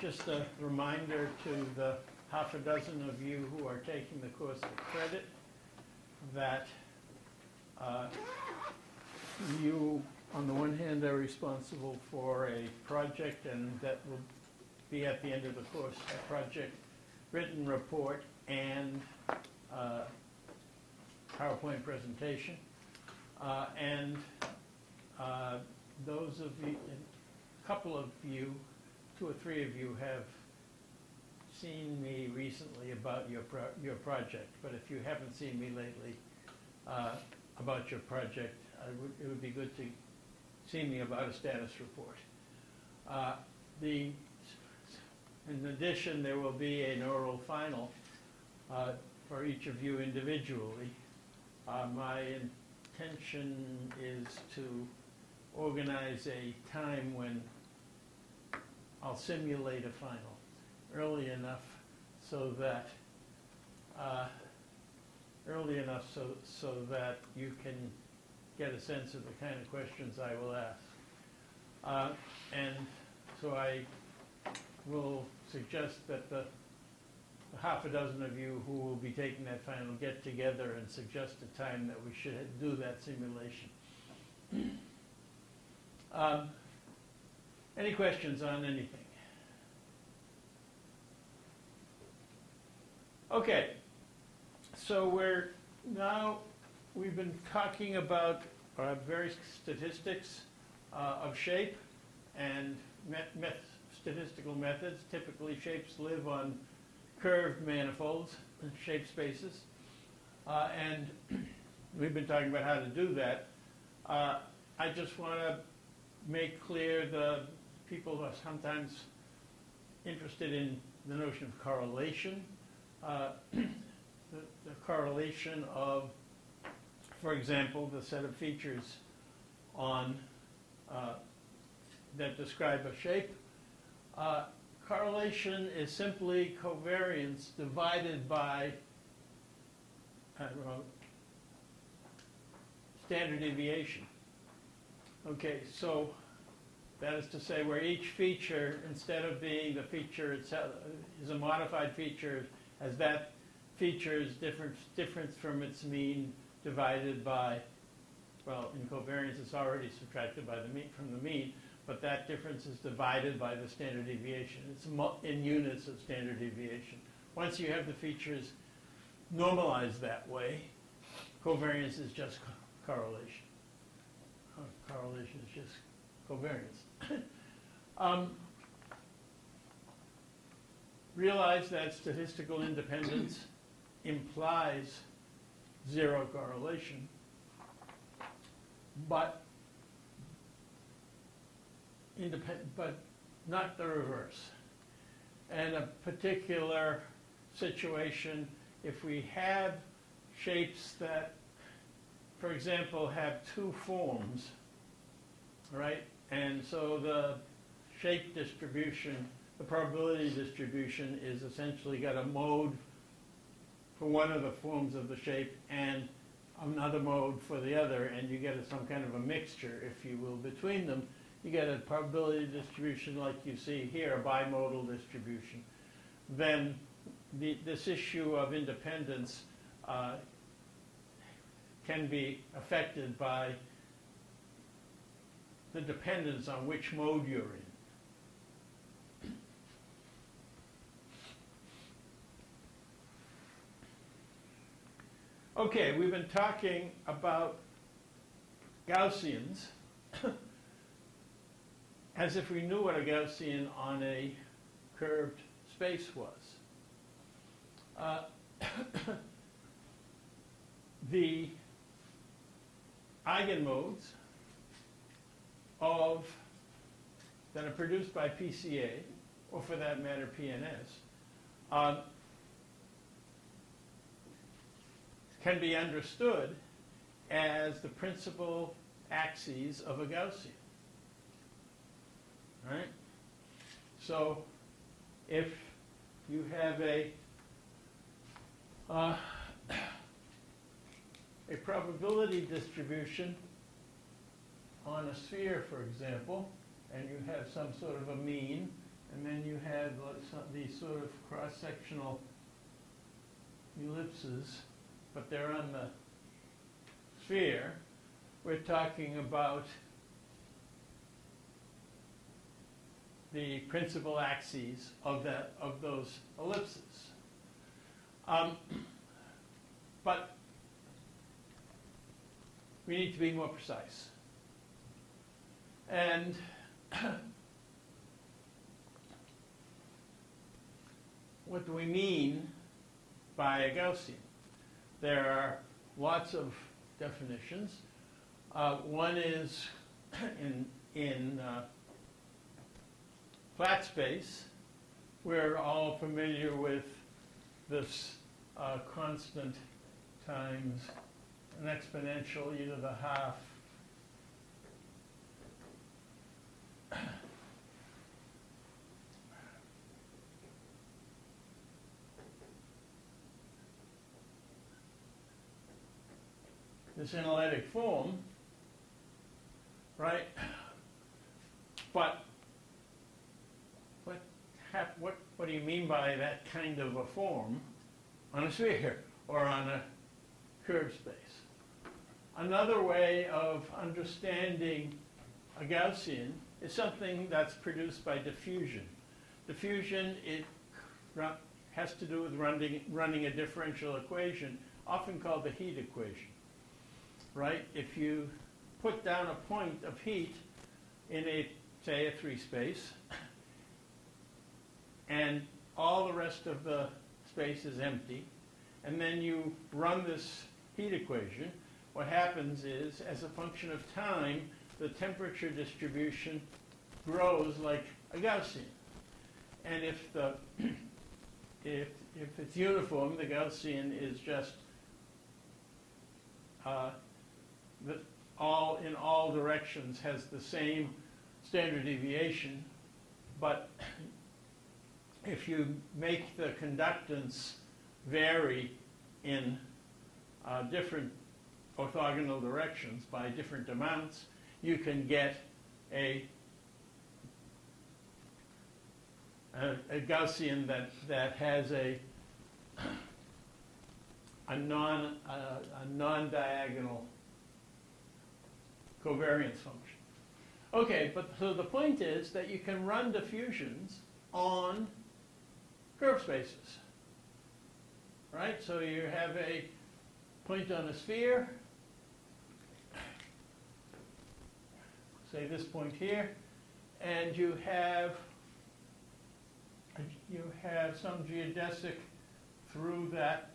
just a reminder to the half a dozen of you who are taking the course of credit that uh, you, on the one hand, are responsible for a project, and that will be at the end of the course, a project written report and uh, PowerPoint presentation. Uh, And uh, those of you, a couple of you, two or three of you have seen me recently about your, pro- your project, but if you haven't seen me lately uh, about your project, would, it would be good to see me about a status report. Uh, The, in addition, there will be an oral final uh, for each of you individually. Uh, My intention is to organize a time when I'll simulate a final early enough so that, uh, early enough so, so that you can get a sense of the kind of questions I will ask. Uh, And so I will suggest that the half a dozen of you who will be taking that final get together and suggest a time that we should do that simulation. Um, Any questions on anything? Okay, so we're now, we've been talking about uh, various statistics uh, of shape and met- met- statistical methods. Typically, shapes live on curved manifolds, shape spaces. Uh, And we've been talking about how to do that. Uh, I just want to make clear the people are sometimes interested in the notion of correlation. Uh, The the correlation of, for example, the set of features on, uh, that describe a shape. Uh, Correlation is simply covariance divided by, wrote, standard deviation. Okay, so that is to say where each feature, instead of being the feature itself, is a modified feature, as that feature's different, difference from its mean divided by, well, in covariance, it's already subtracted by the mean, from the mean, but that difference is divided by the standard deviation. It's in units of standard deviation. Once you have the features normalized that way, covariance is just co- correlation. Correlation is just covariance. Um, Realize that statistical independence implies zero correlation, but but not the reverse. And a particular situation, if we have shapes that, for example, have two forms, right? And so the shape distribution, the probability distribution is essentially got a mode for one of the forms of the shape and another mode for the other, and you get a- some kind of a mixture, if you will, between them. You get a probability distribution like you see here, a bimodal distribution. Then the, this issue of independence uh, can be affected by the dependence on which mode you're in. Okay, we've been talking about Gaussians as if we knew what a Gaussian on a curved space was. Uh, the eigenmodes of that are produced by PCA, or for that matter PNS, um, can be understood as the principal axes of a Gaussian. Right? So if you have a uh, a probability distribution on a sphere, for example, and you have some sort of a mean, and then you have some- these sort of cross-sectional ellipses, but they're on the sphere, we're talking about the principal axes of that, of those ellipses. Um, But we need to be more precise. And what do we mean by a Gaussian? There are lots of definitions. Uh, one is in, in uh, flat space. We're all familiar with this uh, constant times an exponential e to the half this analytic form, right? But what, what, what do you mean by that kind of a form on a sphere or on a curved space? Another way of understanding a Gaussian is something that's produced by diffusion. Diffusion, it has to do with running, running a differential equation, often called the heat equation right? If you put down a point of heat in a, say, a three space, and all the rest of the space is empty, and then you run this heat equation, what happens is, as a function of time, the temperature distribution grows like a Gaussian. And if the if if it's uniform, the Gaussian is just uh, that all, in all directions has the same standard deviation, but if you make the conductance vary in uh, different orthogonal directions by different amounts, you can get a, a, a Gaussian that, that has a, a non, a, a non-diagonal covariance function. Okay, but so the point is that you can run diffusions on curve spaces. Right? So you have a point on a sphere, say this point here, and you have you have some geodesic through that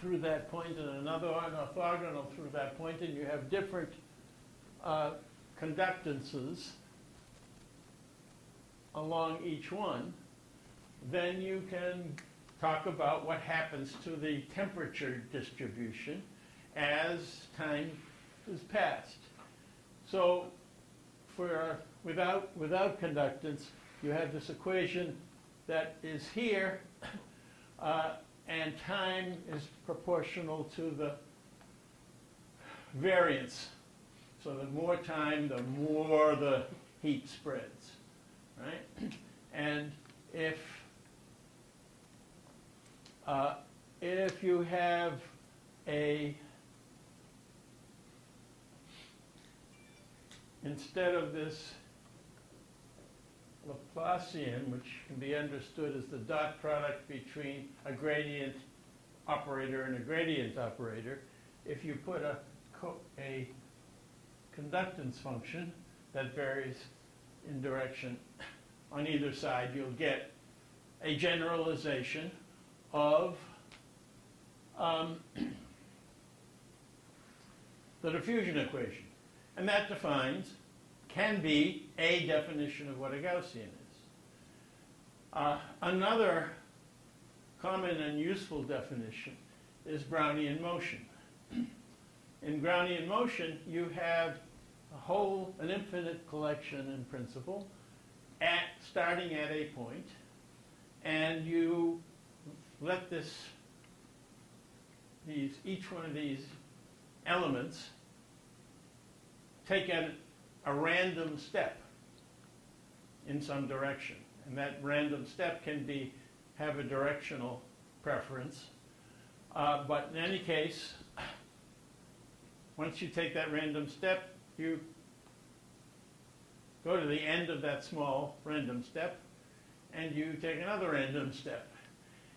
through that point and another orthogonal through that point, and you have different uh, conductances along each one, then you can talk about what happens to the temperature distribution as time is passed. So for without without conductance, you have this equation that is here. Uh, and time is proportional to the variance. So the more time, the more the heat spreads, right? And if uh, if you have a instead of this Laplacian, which can be understood as the dot product between a gradient operator and a gradient operator, if you put a, a conductance function that varies in direction on either side, you'll get a generalization of um, the diffusion equation. And that defines can be a definition of what a Gaussian is. Uh, another common and useful definition is Brownian motion. In Brownian motion, you have a whole, an infinite collection in principle, at, starting at a point, and you let this, these, each one of these elements take an a random step in some direction. And that random step can be, have a directional preference. Uh, but in any case, once you take that random step, you go to the end of that small random step, and you take another random step.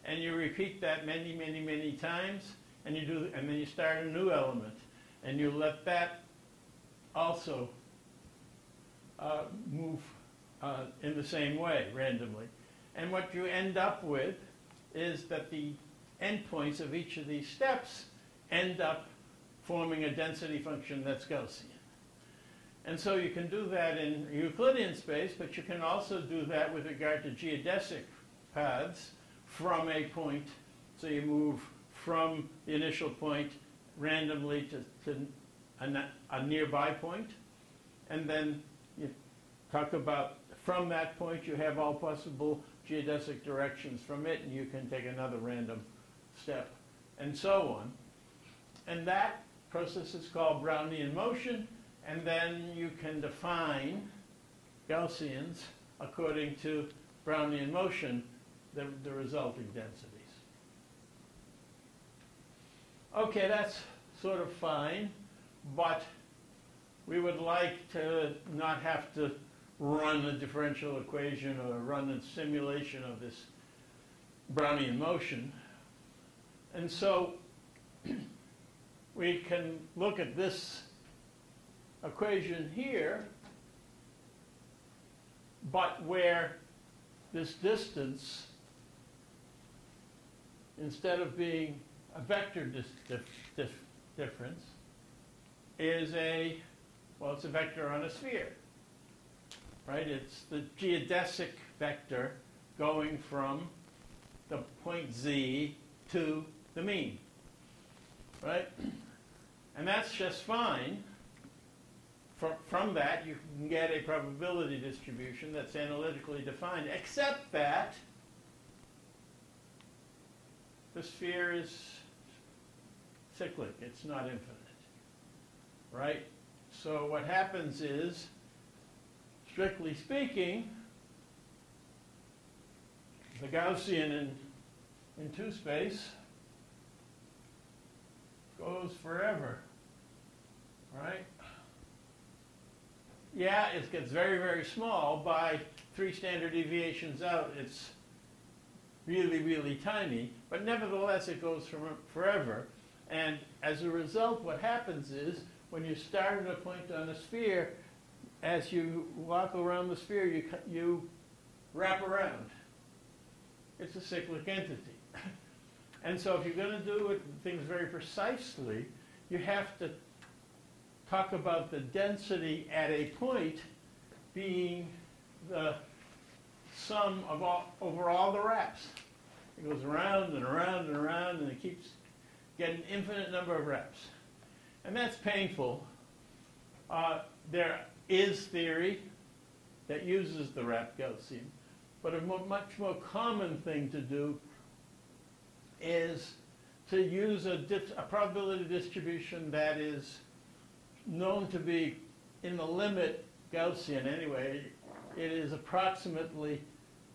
And you repeat that many, many, many times, and you do, and then you start a new element, and you let that also uh, move uh, in the same way randomly. And what you end up with is that the endpoints of each of these steps end up forming a density function that's Gaussian. And so you can do that in Euclidean space, but you can also do that with regard to geodesic paths from a point. So you move from the initial point randomly to, to a, a nearby point, and then you talk about from that point you have all possible geodesic directions from it, and you can take another random step, and so on. And that process is called Brownian motion, and then you can define Gaussians according to Brownian motion, the, the resulting densities. Okay, that's sort of fine, but we would like to not have to run a differential equation or run a simulation of this Brownian motion. And so we can look at this equation here, but where this distance, instead of being a vector dif dif difference, is a, well, it's a vector on a sphere, right? It's the geodesic vector going from the point z to the mean, right? And that's just fine. From, from that, you can get a probability distribution that's analytically defined, except that the sphere is cyclic. It's not infinite, right? So what happens is, strictly speaking, the Gaussian in, in two space goes forever, right? Yeah, it gets very, very small. By three standard deviations out, it's really, really tiny. But nevertheless, it goes from forever. And as a result, what happens is when you start at a point on a sphere, as you walk around the sphere, you, you wrap around. It's a cyclic entity. and so if you're going to do it, things very precisely, you have to talk about the density at a point being the sum of all, over all the wraps. It goes around and around and around and it keeps getting infinite number of wraps. And that's painful. Uh, there is theory that uses the wrap Gaussian, but a mo much more common thing to do is to use a, a probability distribution that is known to be in the limit Gaussian anyway. It is approximately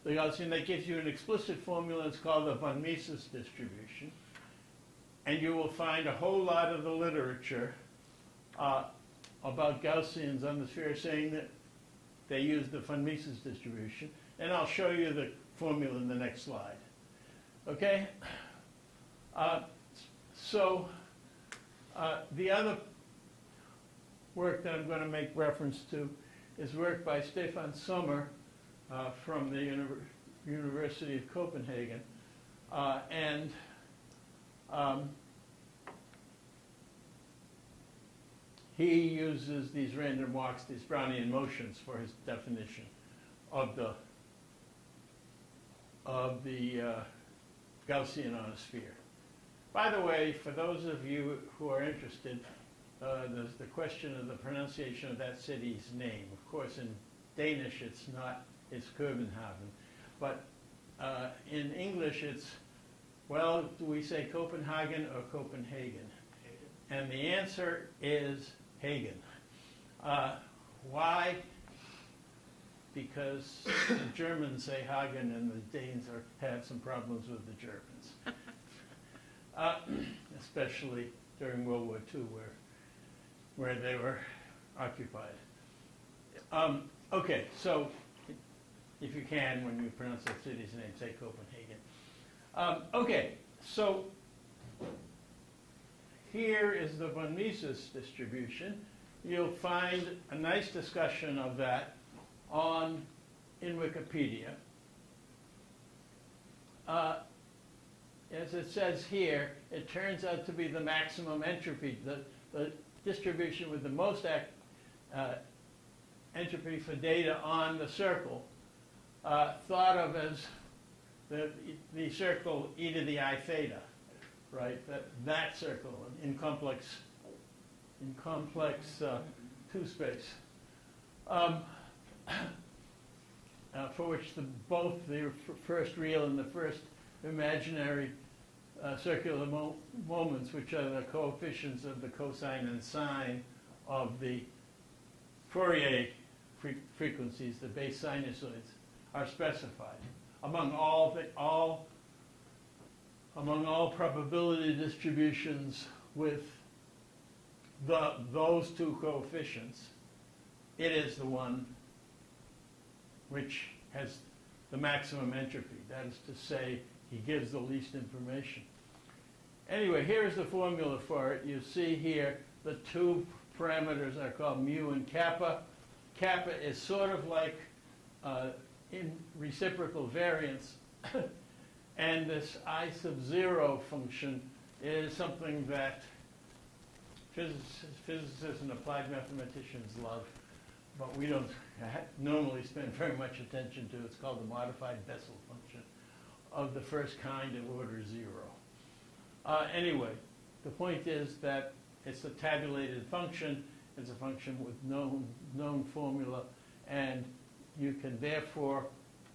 the Gaussian that gives you an explicit formula. It's called the von Mises distribution. And you will find a whole lot of the literature uh, about Gaussians on the sphere saying that they use the von Mises distribution. And I'll show you the formula in the next slide. Okay? Uh, so uh, the other work that I'm going to make reference to is work by Stefan Sommer uh, from the Uni University of Copenhagen. Uh, and um, he uses these random walks, these Brownian motions for his definition of the of the uh, Gaussian on a sphere. By the way, for those of you who are interested, uh, there's the question of the pronunciation of that city's name. Of course, in Danish, it's not, it's Copenhagen. But uh, in English, it's, well, do we say Copenhagen or Copenhagen? And the answer is Hagen. Uh, why? because the Germans say Hagen and the Danes are, have some problems with the Germans. Uh, especially during World War II where, where they were occupied. Um, okay, so if you can, when you pronounce the city's name, say Copenhagen. Um, okay, so here is the von Mises distribution. You'll find a nice discussion of that on in Wikipedia. Uh, as it says here, it turns out to be the maximum entropy, the, the distribution with the most ac- uh, entropy for data on the circle, uh, thought of as the, the circle e to the i theta, right? That, that circle in complex, in complex uh, two space. Um, uh, for which the, both the first real and the first imaginary uh, circular mo- moments, which are the coefficients of the cosine and sine of the Fourier fre- frequencies, the base sinusoids, are specified among all the, all among all probability distributions with the, those two coefficients. It is the one which has the maximum entropy. That is to say, he gives the least information. Anyway, here's the formula for it. You see here the two parameters are called mu and kappa. Kappa is sort of like uh, in reciprocal variance, and this I sub zero function is something that physicists, and applied mathematicians love, but we don't normally spend very much attention to. It's called the modified Bessel function of the first kind of order zero. Uh, anyway, the point is that it's a tabulated function. It's a function with known, known formula, and you can therefore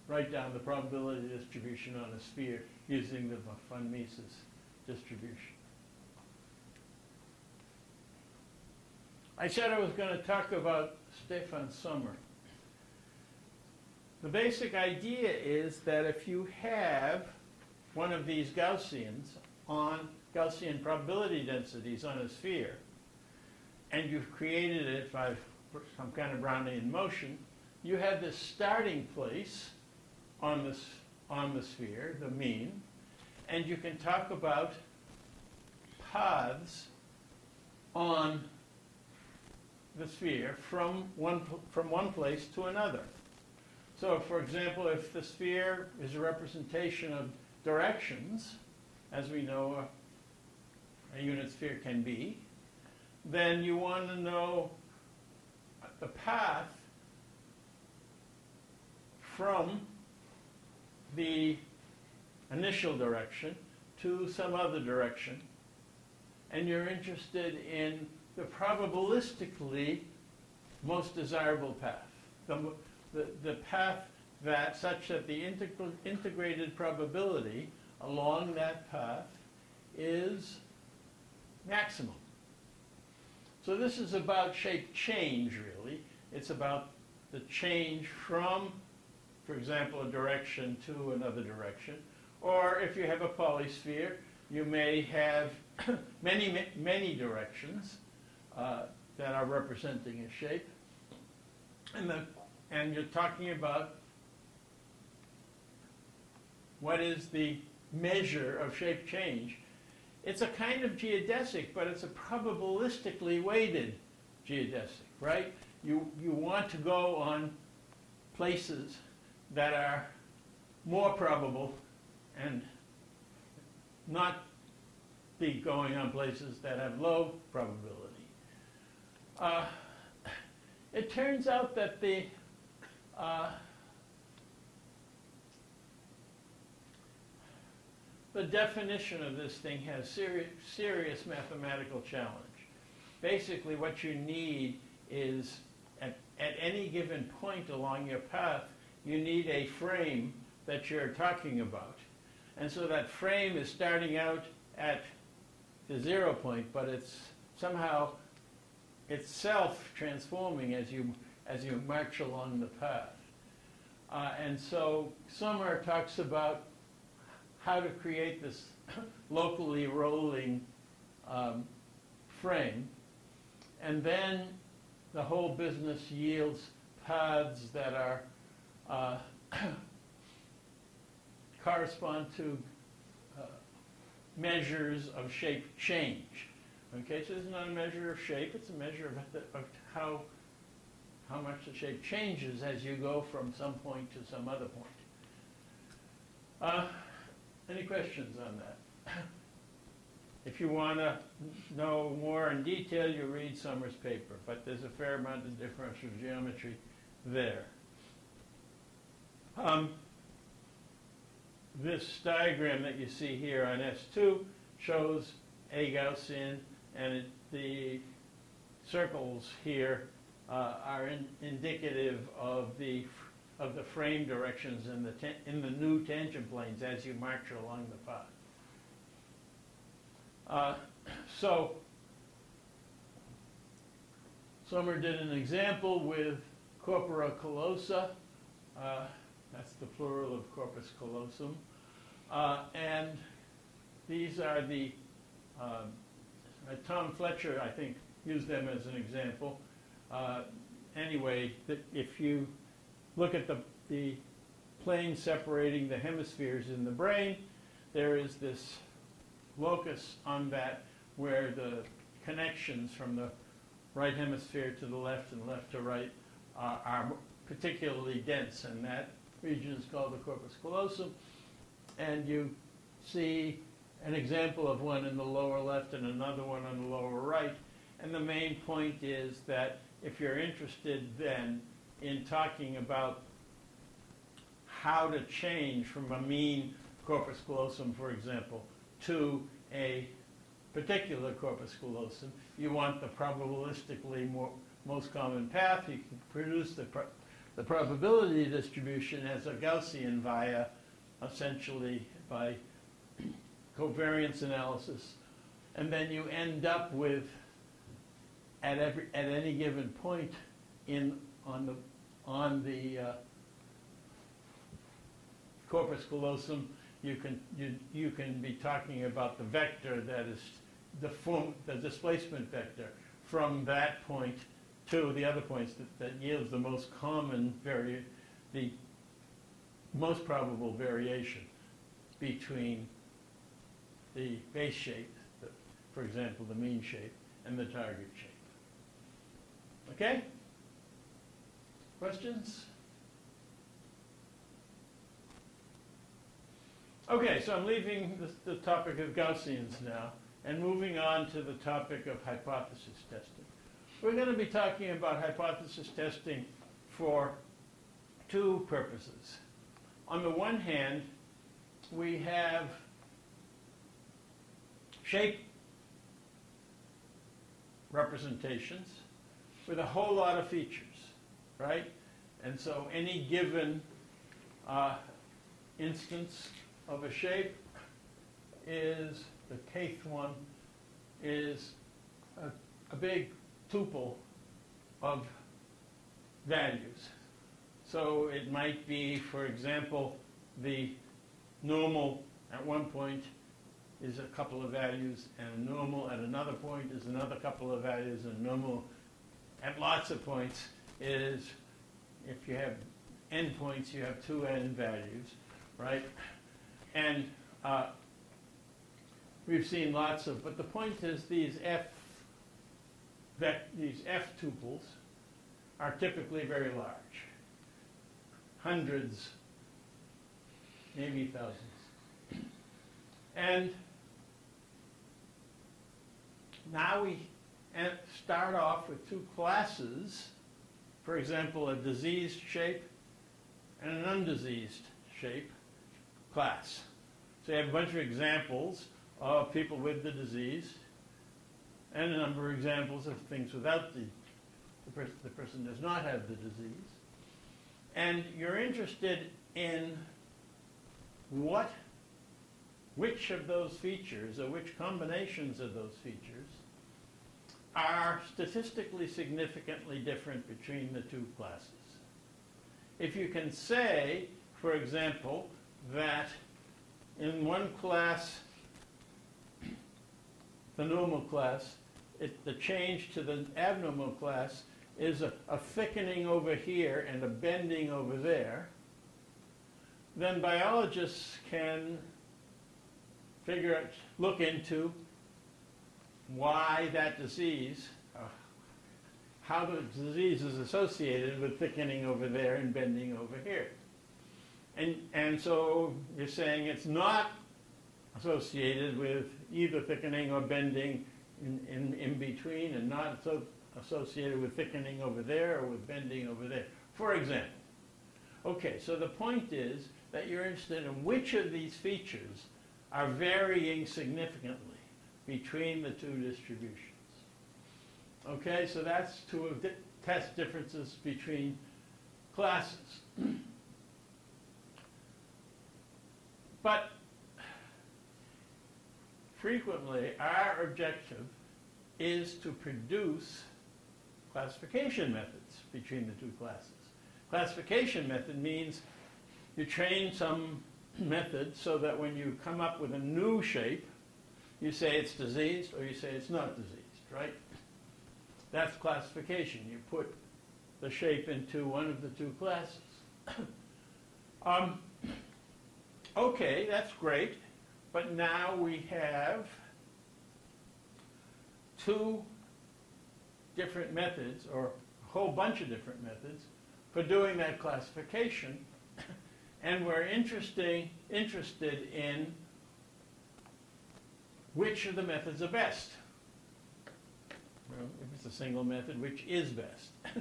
write down the probability distribution on a sphere using the von Mises distribution. I said I was going to talk about Stefan Sommer. The basic idea is that if you have one of these Gaussians on Gaussian probability densities on a sphere, and you've created it by some kind of Brownian motion, you have this starting place on this on the sphere, the mean, and you can talk about paths on the sphere from one from one place to another. So, for example, if the sphere is a representation of directions, as we know a, a unit sphere can be, then you want to know the path from the initial direction to some other direction, and you're interested in the probabilistically most desirable path, the, the, the path that such that the integral, integrated probability along that path is maximum. So this is about shape change, really. It's about the change from, for example, a direction to another direction. Or if you have a polysphere, you may have many, many directions uh, that are representing a shape. And, the, and you're talking about what is the measure of shape change. It's a kind of geodesic, but it's a probabilistically weighted geodesic, right? You, you want to go on places that are more probable and not be going on places that have low probability. Uh, it turns out that the uh, the definition of this thing has seri- serious mathematical challenge. Basically, what you need is at, at any given point along your path, you need a frame that you're talking about. And so that frame is starting out at the zero point, but it's somehow itself transforming as you as you march along the path. Uh, and so Sommer talks about how to create this locally rolling um, frame. And then the whole business yields paths that are uh, correspond to uh, measures of shape change. Okay, so it's not a measure of shape, it's a measure of, the, of how, how much the shape changes as you go from some point to some other point. Uh, any questions on that? If you want to know more in detail, you read Sommer's paper, but there's a fair amount of differential geometry there. Um, this diagram that you see here on S2 shows a Gaussian, and it, the circles here uh, are in, indicative of the of the frame directions in the in the new tangent planes as you march along the path. Uh, so Sommer did an example with corpora callosa. Uh, that's the plural of corpus callosum. Uh, and these are the, um, uh, Tom Fletcher, I think, used them as an example. Uh, anyway, if you look at the, the plane separating the hemispheres in the brain, there is this locus on that where the connections from the right hemisphere to the left and left to right uh, are particularly dense, and that region is called the corpus callosum. And you see an example of one in the lower left and another one on the lower right. And the main point is that if you're interested then in talking about how to change from a mean corpus callosum, for example, to a particular corpus callosum, you want the probabilistically more, most common path. You can produce the, the probability distribution as a Gaussian via essentially by covariance analysis. And then you end up with, at, every, at any given point in, on the, on the uh, corpus callosum, you can, you, you can be talking about the vector that is the, form, the displacement vector from that point to the other points that, that yields the most common vari the most probable variation between the base shape, the, for example, the mean shape, and the target shape. Okay? Questions? Okay, so I'm leaving the, the topic of Gaussians now and moving on to the topic of hypothesis testing. We're going to be talking about hypothesis testing for two purposes. On the one hand, we have shape representations with a whole lot of features, right? And so any given uh, instance of a shape is, the kth one, is a, a big tuple of values. So it might be, for example, the normal at one point is a couple of values, and normal at another point is another couple of values, and normal at lots of points is, if you have n points, you have two n values, right? And uh, we've seen lots of, but the point is these F, these F tuples are typically very large. Hundreds, maybe thousands. And now we start off with two classes, for example, a diseased shape and an undiseased shape class. So you have a bunch of examples of people with the disease and a number of examples of things without the, the, pers the person does not have the disease. And you're interested in what, which of those features or which combinations of those features are statistically significantly different between the two classes. if you can say, for example, that in one class, the normal class, it, the change to the abnormal class is a, a thickening over here and a bending over there, then biologists can figure out, look into why that disease, uh, how the disease is associated with thickening over there and bending over here. And, and so you're saying it's not associated with either thickening or bending in, in, in between and not so associated with thickening over there or with bending over there. For example, okay, so the point is that you're interested in which of these features are varying significantly between the two distributions. Okay, so that's to di test differences between classes. but frequently our objective is to produce classification methods between the two classes. Classification method means you train some method so that when you come up with a new shape, you say it's diseased or you say it's not diseased, right? That's classification. You put the shape into one of the two classes. um, okay, that's great, but now we have two different methods, or a whole bunch of different methods, for doing that classification, and we're interesting, interested in which of the methods are best. Well, if it's a single method, which is best?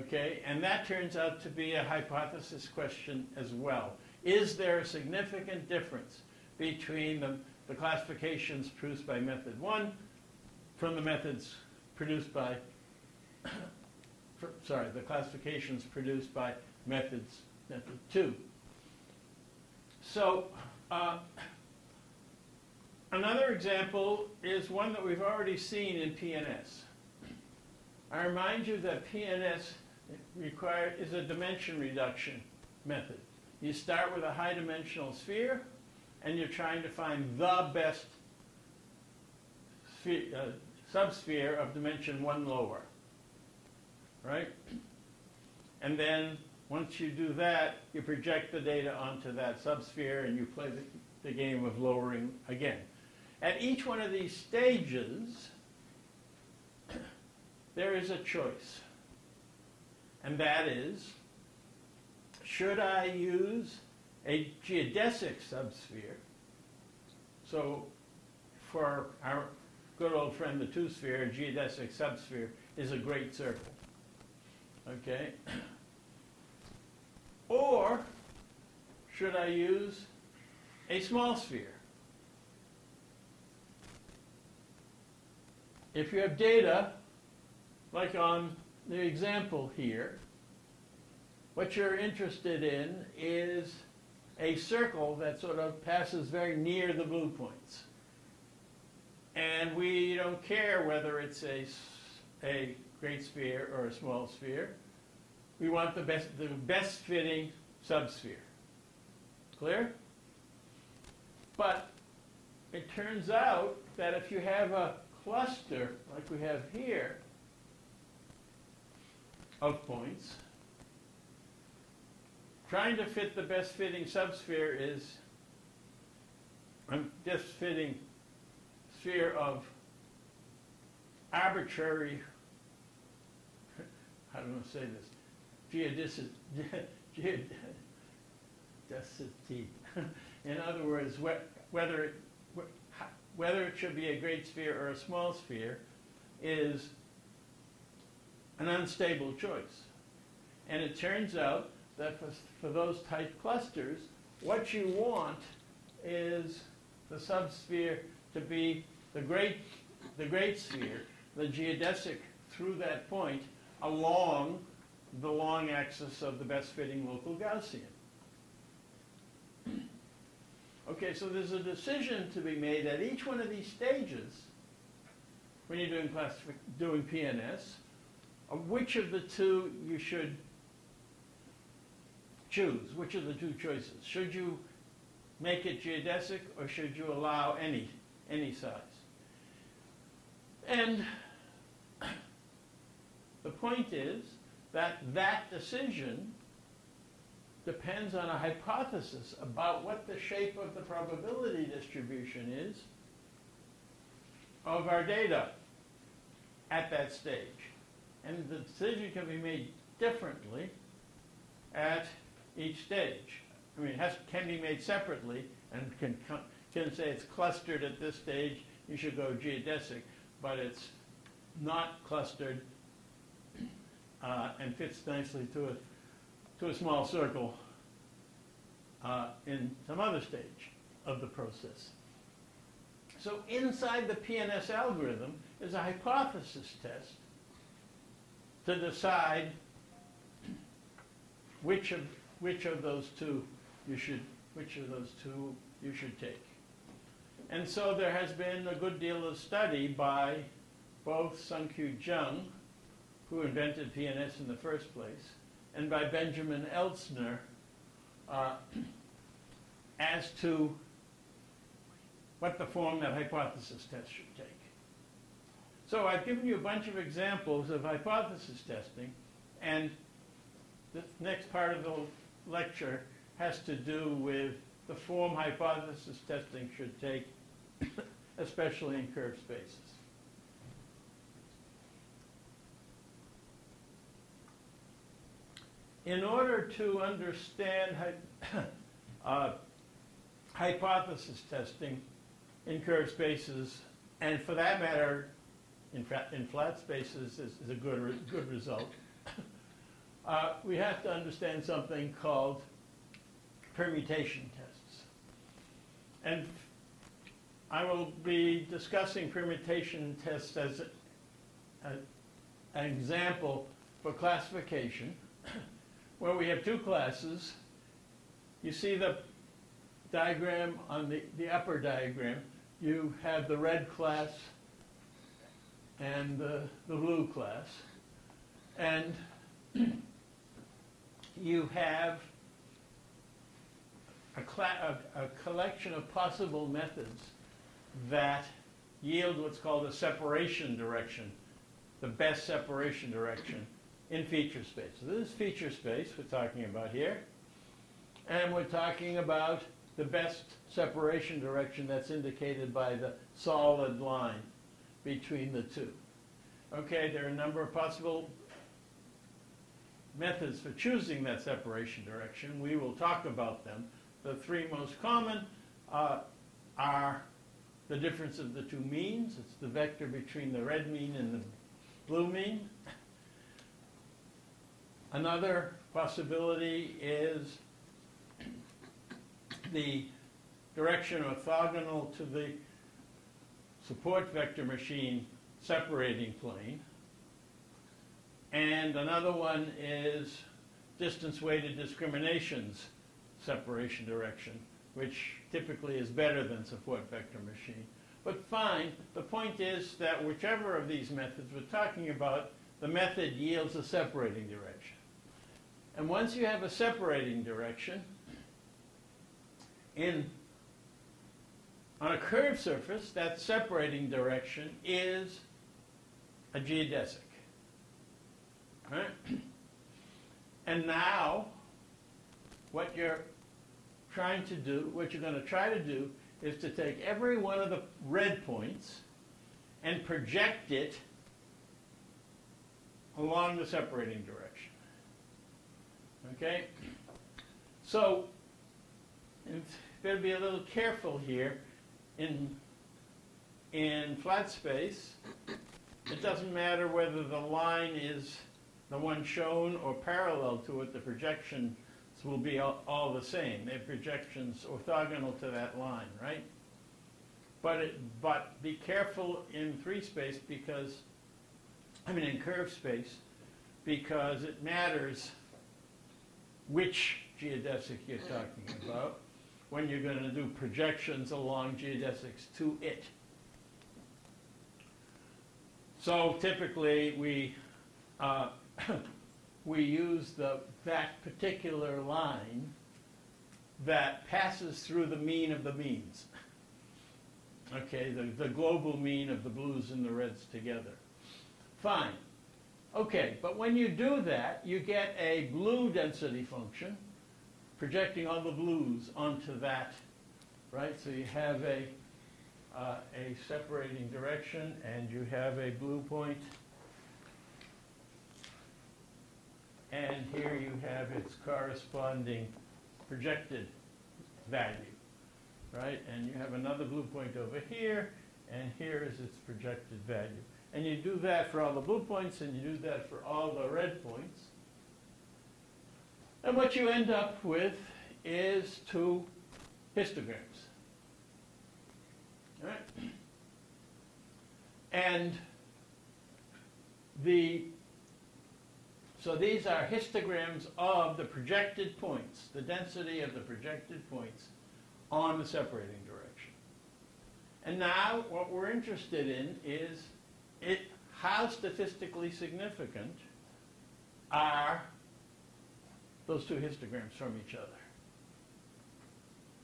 okay, and that turns out to be a hypothesis question as well. Is there a significant difference between the, the classifications produced by method one from the methods produced by, for, sorry, the classifications produced by methods, method two? So, uh, Another example is one that we've already seen in PNS. I remind you that PNS require, is a dimension reduction method. You start with a high dimensional sphere, and you're trying to find the best sphere, uh, subsphere of dimension one lower, right? And then once you do that, you project the data onto that subsphere, and you play the, the game of lowering again. At each one of these stages, there is a choice. And that is, should I use a geodesic subsphere? So for our good old friend the two-sphere, a geodesic subsphere is a great circle. Okay? Or should I use a small sphere? If you have data, like on the example here, what you're interested in is a circle that sort of passes very near the blue points. And we don't care whether it's a, a great sphere or a small sphere. We want the best, the best fitting subsphere. Clear? But it turns out that if you have a cluster, like we have here, of points, trying to fit the best fitting subsphere is I'm just fitting sphere of arbitrary, how do I say this, geodicity. In other words, whether it whether it should be a great sphere or a small sphere is an unstable choice. And it turns out that for, for those tight clusters, what you want is the subsphere to be the great, the great sphere, the geodesic through that point along the long axis of the best fitting local Gaussian. Okay, so there's a decision to be made at each one of these stages when you're doing, doing PNS of which of the two you should choose? Which are the two choices? Should you make it geodesic or should you allow any, any size? And the point is that that decision depends on a hypothesis about what the shape of the probability distribution is of our data at that stage. And the decision can be made differently at each stage. I mean, it has, can be made separately and can, can say it's clustered at this stage, you should go geodesic, but it's not clustered uh, and fits nicely to a, to a small circle uh, in some other stage of the process. So inside the PNS algorithm is a hypothesis test to decide which of, which of those two you should, which of those two you should take. And so there has been a good deal of study by both Sungkyu Jung, who invented PNS in the first place, and by Benjamin Eltzner uh, as to what the form that hypothesis test should take. So I've given you a bunch of examples of hypothesis testing, and the next part of the lecture has to do with the form hypothesis testing should take, especially in curved spaces. In order to understand uh, hypothesis testing in curved spaces, and for that matter, in, in flat spaces is, is a good, re good result. uh, we have to understand something called permutation tests. And I will be discussing permutation tests as a, a, an example for classification, where we have two classes. You see the diagram on the, the upper diagram. You have the red class and the, the blue class. And you have a, a, a, collection of possible methods that yield what's called a separation direction, the best separation direction in feature space. So this is feature space we're talking about here. And we're talking about the best separation direction that's indicated by the solid line between the two. Okay, there are a number of possible methods for choosing that separation direction. We will talk about them. The three most common uh, are the difference of the two means. It's the vector between the red mean and the blue mean. Another possibility is the direction orthogonal to the support vector machine separating plane. And another one is distance weighted discriminations separation direction, which typically is better than support vector machine. But fine, the point is that whichever of these methods we're talking about, the method yields a separating direction. And once you have a separating direction, in on a curved surface, that separating direction is a geodesic. Right? And now, what you're trying to do, what you're going to try to do, is to take every one of the red points and project it along the separating direction. Okay? So, better be a little careful here. In, in flat space, it doesn't matter whether the line is the one shown or parallel to it, the projections will be all, all the same. They're projections orthogonal to that line, right? But, it, but be careful in three space because, I mean in curved space, because it matters which geodesic you're talking about when you're going to do projections along geodesics to it. So typically we uh, we use the, that particular line that passes through the mean of the means. Okay, the, the global mean of the blues and the reds together. Fine. Okay, but when you do that, you get a blue density function projecting all the blues onto that, right? So you have a, uh, a separating direction and you have a blue point. And here you have its corresponding projected value, right? And you have another blue point over here, and here is its projected value. And you do that for all the blue points, and you do that for all the red points. And what you end up with is two histograms. All right? And the so these are histograms of the projected points, the density of the projected points on the separating direction. And now what we're interested in is it, how statistically significant are those two histograms from each other?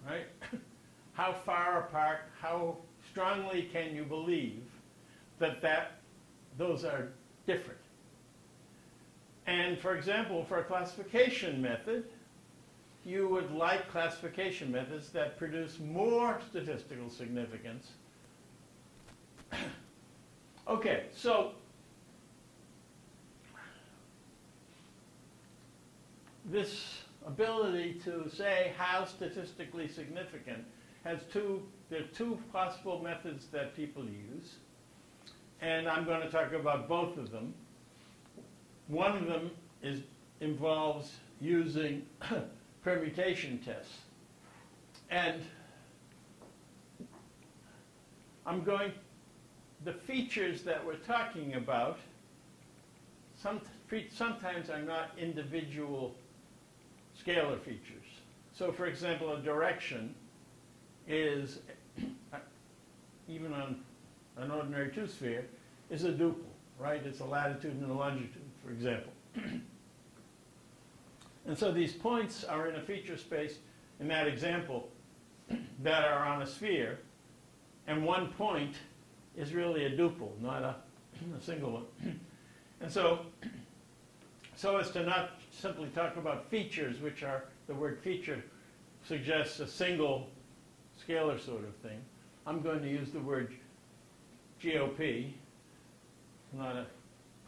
Right? how far apart, how strongly can you believe that, that those are different? And for example, for a classification method, you would like classification methods that produce more statistical significance. okay, so this ability to say how statistically significant has two, there are two possible methods that people use. And I'm going to talk about both of them. One of them is, involves using permutation tests. And I'm going, the features that we're talking about some, sometimes are not individual scalar features. So for example, a direction is, even on an ordinary two-sphere, is a duple, right? It's a latitude and a longitude, for example. and so these points are in a feature space, in that example, that are on a sphere, and one point is really a duple, not a, a single one. and so, so as to not simply talk about features, which are, the word feature suggests a single scalar sort of thing, I'm going to use the word GOP, not a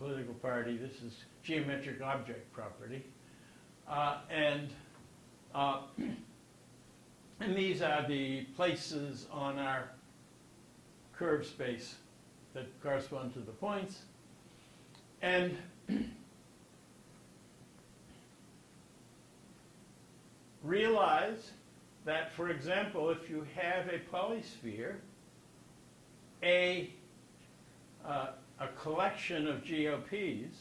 political party, this is geometric object property. Uh, and, uh, and these are the places on our curve space that correspond to the points. And realize that, for example, if you have a polysphere, a, uh, a collection of GOPs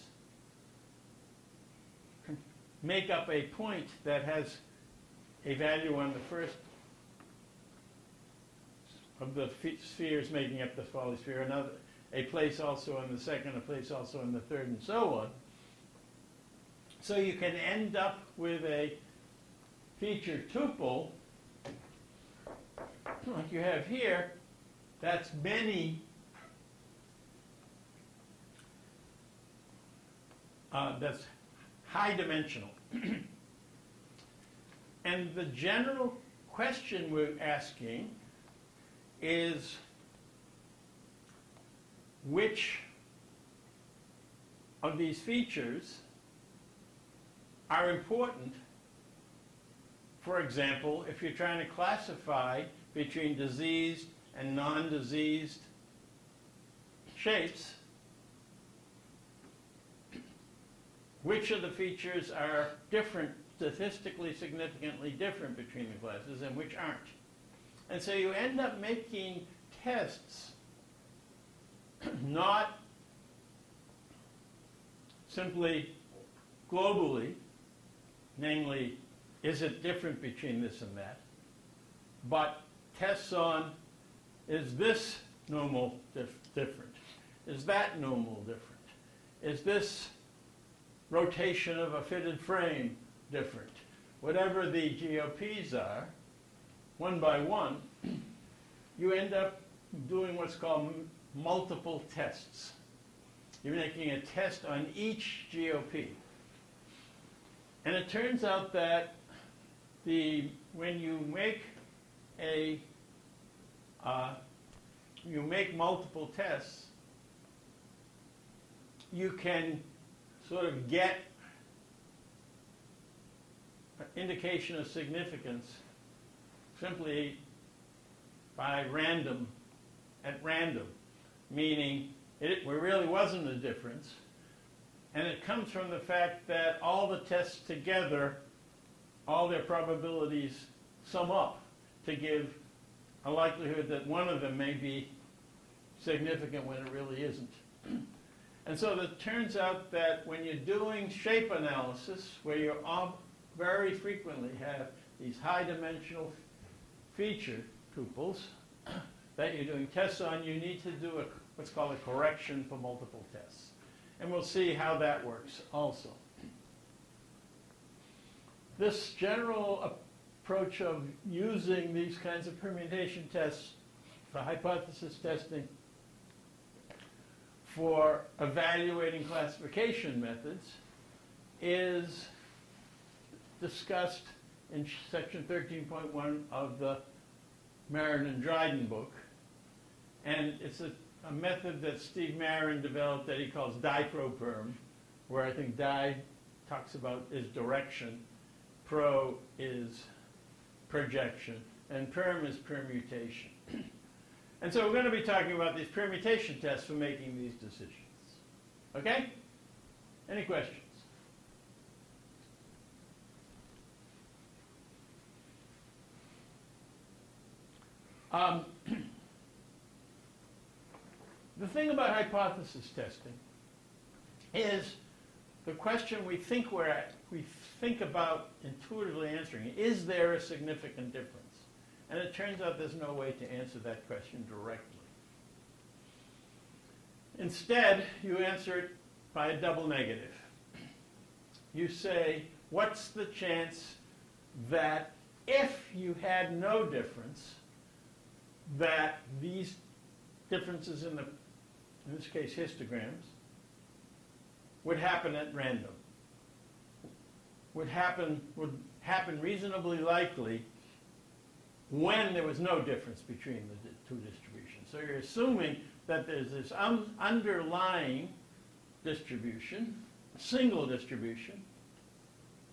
make up a point that has a value on the first of the spheres making up the polysphere, another, a place also on the second, a place also on the third, and so on. So you can end up with a feature tuple, like you have here, that's many uh, that's high dimensional. and the general question we're asking is which of these features are important for example, if you're trying to classify between diseased and non-diseased shapes, which of the features are different, statistically significantly different between the classes and which aren't. And so you end up making tests not simply globally, namely is it different between this and that? But tests on, is this normal dif different? Is that normal different? Is this rotation of a fitted frame different. Whatever the GOPs are, one by one, you end up doing what's called multiple tests. You're making a test on each GOP. And it turns out that the, when you make a, uh, you make multiple tests, you can sort of get an indication of significance simply by random, at random, meaning it really wasn't a difference. And it comes from the fact that all the tests together, all their probabilities sum up to give a likelihood that one of them may be significant when it really isn't. And so it turns out that when you're doing shape analysis, where you very frequently have these high dimensional feature tuples that you're doing tests on, you need to do a, what's called a correction for multiple tests. And we'll see how that works also. This general approach of using these kinds of permutation tests for hypothesis testing for evaluating classification methods is discussed in section 13.1 of the Marron and Dryden book. And it's a, a method that Steve Marron developed that he calls diproperm, where I think di talks about is direction, pro is projection, and perm is permutation. And so we're going to be talking about these permutation tests for making these decisions. Okay? Any questions? Um, the thing about hypothesis testing is the question we think we're at, we think about intuitively answering is there a significant difference? And it turns out there's no way to answer that question directly. Instead, you answer it by a double negative. You say, what's the chance that if you had no difference, that these differences in the, in this case, histograms, would happen at random? Would happen, would happen reasonably likely when there was no difference between the two distributions. So you're assuming that there's this un underlying distribution, single distribution,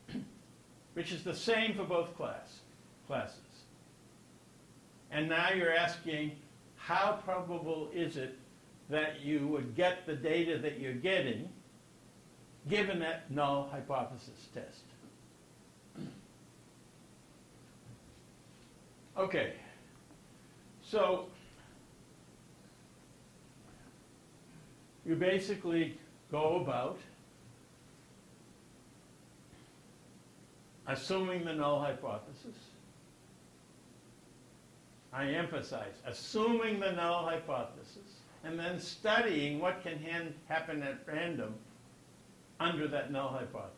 which is the same for both class, classes. And now you're asking, how probable is it that you would get the data that you're getting given that null hypothesis test? Okay, so you basically go about assuming the null hypothesis. I emphasize, assuming the null hypothesis, and then studying what can happen at random under that null hypothesis.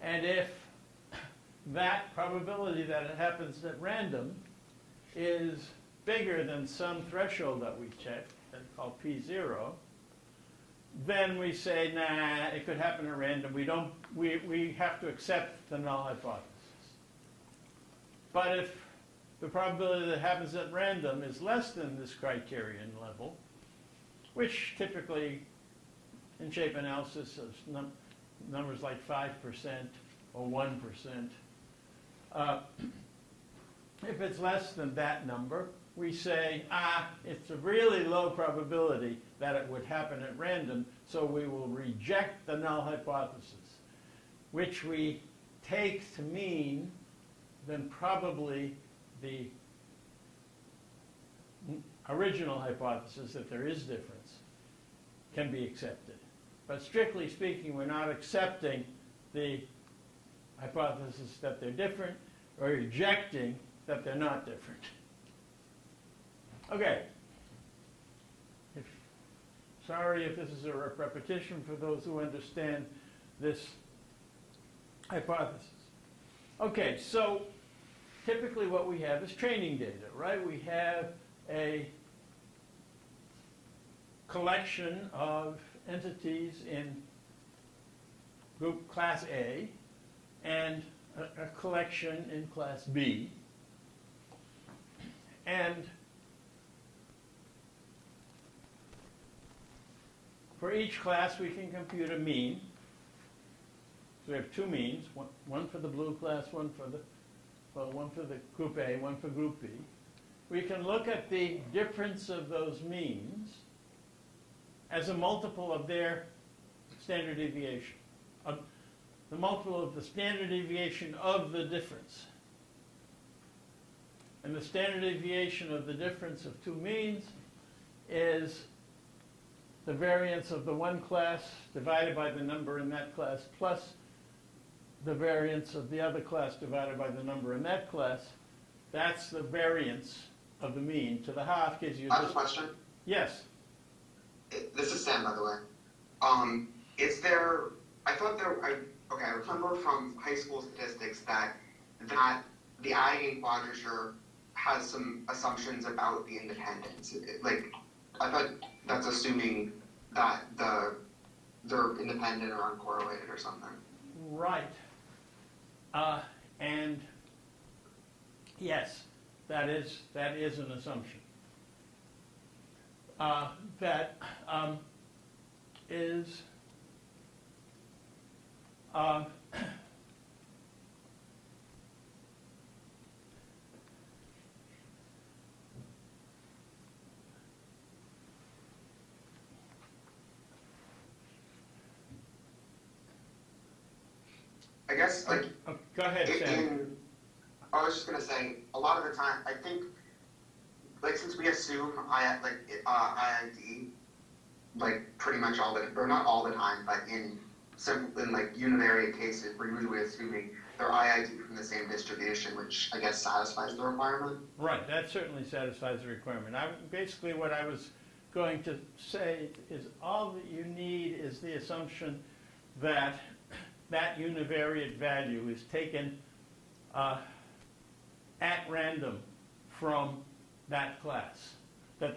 And if that probability that it happens at random is bigger than some threshold that we check, called P0, then we say, nah, it could happen at random. We don't, we, we have to accept the null hypothesis. But if the probability that happens at random is less than this criterion level, which typically in shape analysis is num numbers like 5% or 1%, uh, if it's less than that number, we say, ah, it's a really low probability that it would happen at random, so we will reject the null hypothesis, which we take to mean then probably the original hypothesis that there is difference can be accepted. But strictly speaking, we're not accepting the hypothesis that they're different or rejecting that they're not different. Okay. If sorry if this is a repetition for those who understand this hypothesis. Okay, so typically what we have is training data, right? We have a collection of entities in group class A and a, a collection in class B. And for each class, we can compute a mean. So we have two means, one, one for the blue class, one for the, well, one for the group A, one for group B. We can look at the difference of those means as a multiple of their standard deviation. Of the multiple of the standard deviation of the difference. And the standard deviation of the difference of two means is the variance of the one class divided by the number in that class plus the variance of the other class divided by the number in that class. That's the variance of the mean to the half gives you I have a question. Yes. It- This is Sam, by the way. Um, is there? I thought there. I okay. I remember from high school statistics that that the Iene quadrature has some assumptions about the independence. Like, I thought that's assuming that the they're independent or uncorrelated or something. Right. Uh, and yes, that is, that is an assumption. Uh, that um, is uh, I guess like oh, go ahead, In, Sam. in- I was just gonna say, a lot of the time, I think, like since we assume I like uh, IID, like pretty much all the, or not all the time, but in some in like univariate cases, we're usually assuming they're IID from the same distribution, which I guess satisfies the requirement. Right, that certainly satisfies the requirement. I, basically, what I was going to say is all that you need is the assumption that that univariate value is taken uh, at random from that class. That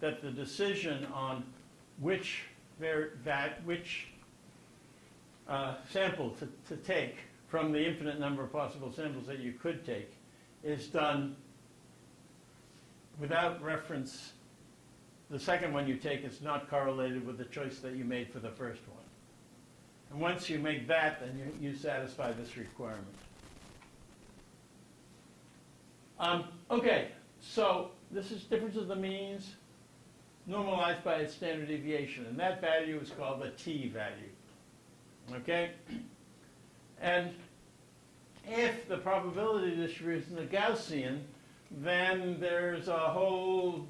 that the decision on which, va- which uh, sample to, to take from the infinite number of possible samples that you could take is done without reference. The second one you take is not correlated with the choice that you made for the first one. And once you make that, then you, you satisfy this requirement. Um, okay, so this is difference of the means normalized by its standard deviation, and that value is called the t value. Okay? And if the probability distribution is Gaussian, then there's a whole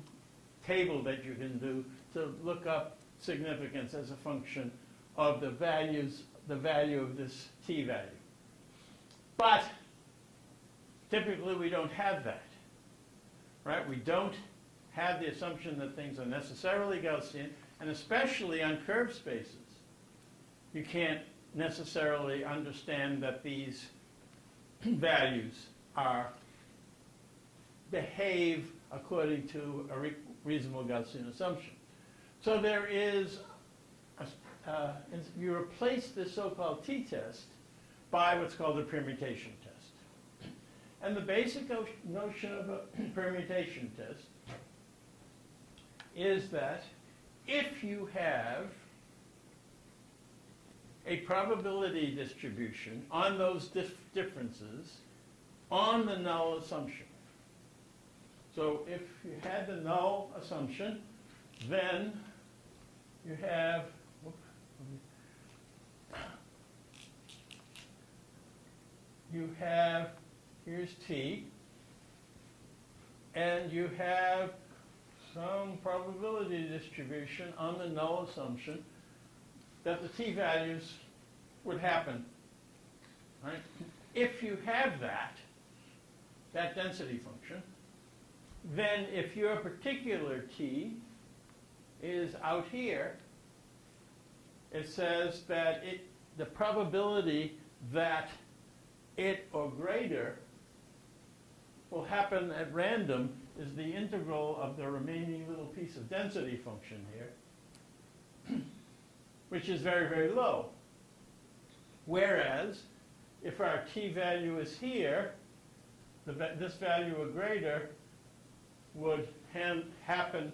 table that you can do to look up significance as a function of the values, the value of this t value. But typically we don't have that, right? We don't have the assumption that things are necessarily Gaussian, and especially on curved spaces. You can't necessarily understand that these values are behave according to a re- reasonable Gaussian assumption. So there is, a, uh, you replace this so-called t-test by what's called a permutation test. And the basic no- notion of a permutation test is that if you have a probability distribution on those dif- differences on the null assumption. So if you had the null assumption, then you have, you have, here's t, and you have some probability distribution on the null assumption that the t-values would happen. Right? If you have that, that density function, then if your particular t is out here. It says that it, the probability that it or greater will happen at random is the integral of the remaining little piece of density function here, which is very, very low. Whereas, if our t value is here, the, this value or greater would happen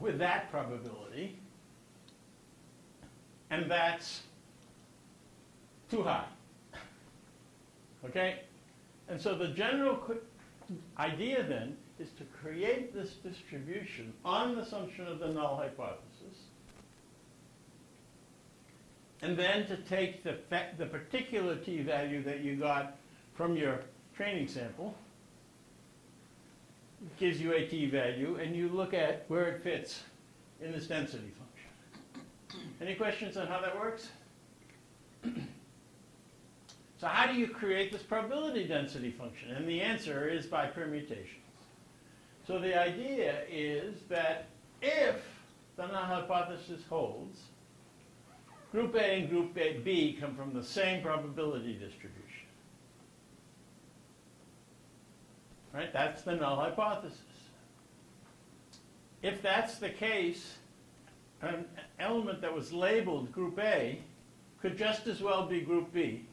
with that probability, and that's too high. Okay? And so the general idea then is to create this distribution on the assumption of the null hypothesis, and then to take the, the particular t value that you got from your training sample, gives you a t value, and you look at where it fits in this density function. Any questions on how that works? So how do you create this probability density function? And the answer is by permutations. So the idea is that if the null hypothesis holds, group A and group B come from the same probability distribution. Right? That's the null hypothesis. If that's the case, an element that was labeled group A could just as well be group B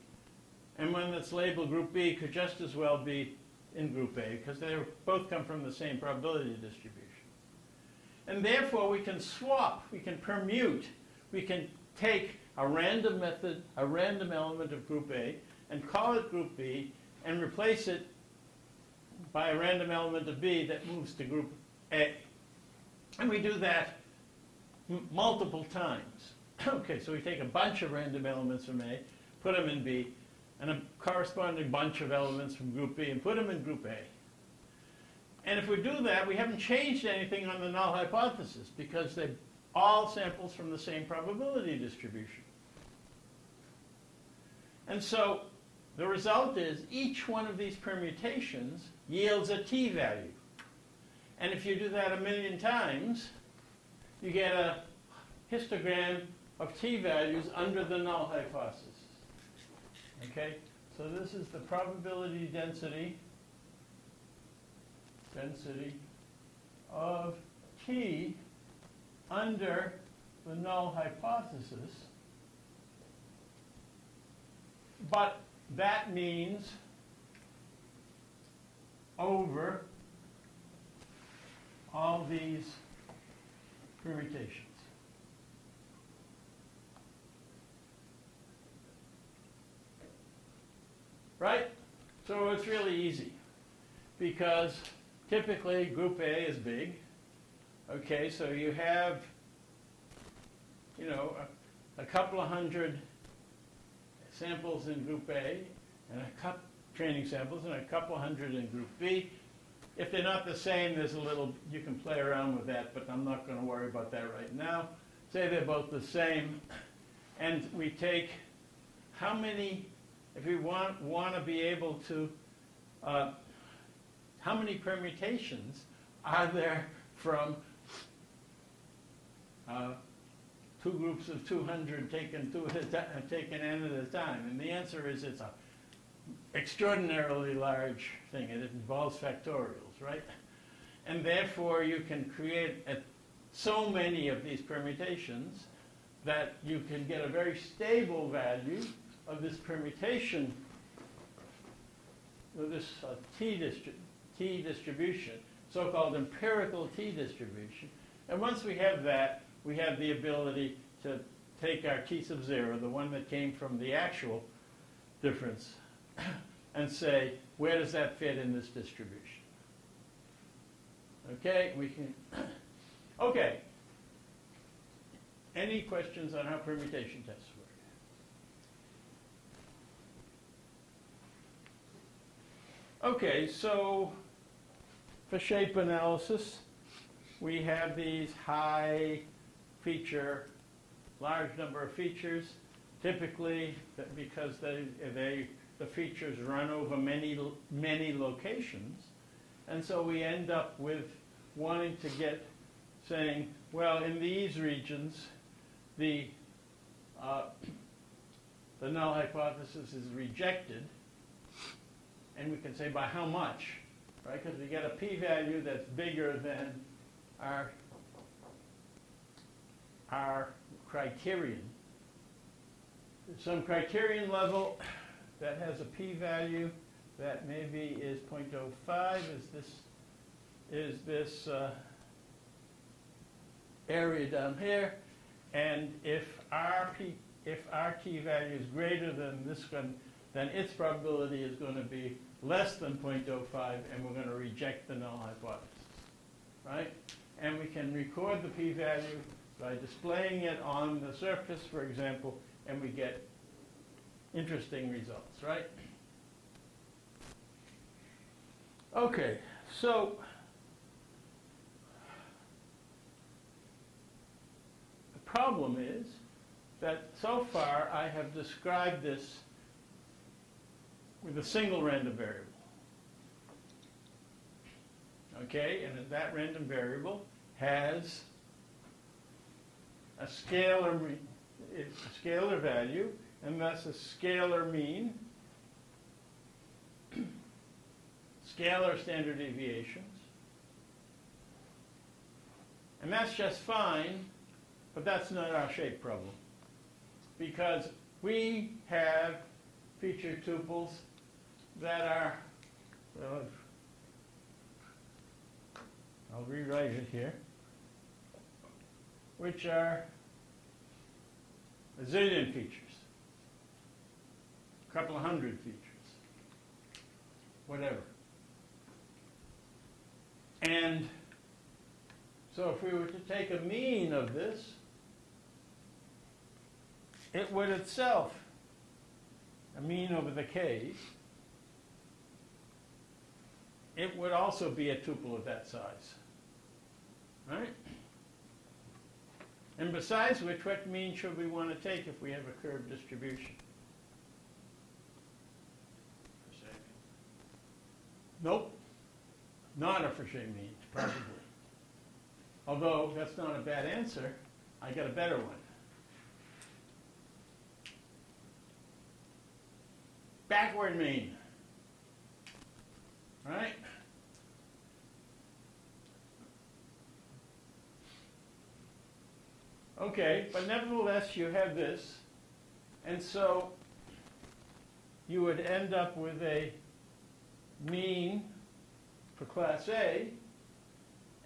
and one that's labeled group B could just as well be in group A because they both come from the same probability distribution. And therefore we can swap, we can permute, we can take a random method, a random element of group A and call it group B and replace it by a random element of B that moves to group A. And we do that multiple times. okay, so we take a bunch of random elements from A, put them in B, and a corresponding bunch of elements from group B and put them in group A. And if we do that, we haven't changed anything on the null hypothesis because they're all samples from the same probability distribution. And so the result is each one of these permutations yields a t value. And if you do that a million times, you get a histogram of t values under the null hypothesis. Okay, so this is the probability density, density of t under the null hypothesis. But that means over all these permutations. Right? So it's really easy because typically group A is big. Okay, so you have, you know, a, a couple of hundred samples in group A and a couple training samples and a couple hundred in group B. If they're not the same, there's a little, you can play around with that, but I'm not going to worry about that right now. Say they're both the same, and we take how many, if we want, want to be able to, uh, how many permutations are there from uh, two groups of 200 taken, two taken n at a time? And the answer is it's a extraordinarily large thing. It involves factorials, right? And therefore, you can create a, so many of these permutations that you can get a very stable value of this permutation, of this uh, t, distri- t distribution, so-called empirical t distribution. And once we have that, we have the ability to take our t sub 0, the one that came from the actual difference, and say, where does that fit in this distribution? Okay, we can, okay. Any questions on how permutation tests work? Okay, so for shape analysis, we have these high feature, large number of features. Typically, because they, they, the features run over many, many locations. And so we end up with wanting to get saying, well, in these regions, the, uh, the null hypothesis is rejected, and we can say by how much, right? Because we get a p-value that's bigger than our, our criterion. Some criterion level that has a p-value that maybe is 0.05, is this, is this uh, area down here, and if our p, if our t-value is greater than this one, then its probability is going to be less than 0.05, and we're going to reject the null hypothesis, right? And we can record the p-value by displaying it on the surface, for example, and we get interesting results, right? Okay, so the problem is that so far I have described this with a single random variable. Okay, and that random variable has a scalar, a scalar value, and thus a scalar mean, scalar standard deviations. And that's just fine, but that's not our shape problem. Because we have feature tuples that are, well, I'll rewrite it here, which are a zillion features, a couple of hundred features, whatever. And so if we were to take a mean of this, it would itself, a mean over the k's, it would also be a tuple of that size. Right? And besides which, what mean should we want to take if we have a curved distribution? Nope. Not a Fréchet mean, probably. Although that's not a bad answer, I got a better one. Backward mean. Right? Okay, but nevertheless, you have this, and so you would end up with a mean for class A